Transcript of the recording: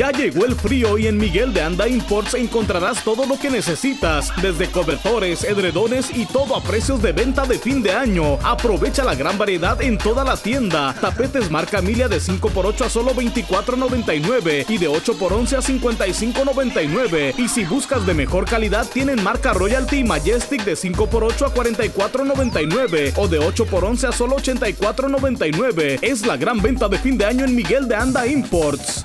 Ya llegó el frío y en Miguel de Anda Imports encontrarás todo lo que necesitas, desde cobertores, edredones y todo a precios de venta de fin de año. Aprovecha la gran variedad en toda la tienda. Tapetes marca Milia de 5x8 a solo $24.99 y de 8x11 a $55.99. Y si buscas de mejor calidad, tienen marca Royalty y Majestic de 5x8 a $44.99 o de 8x11 a solo $84.99. Es la gran venta de fin de año en Miguel de Anda Imports.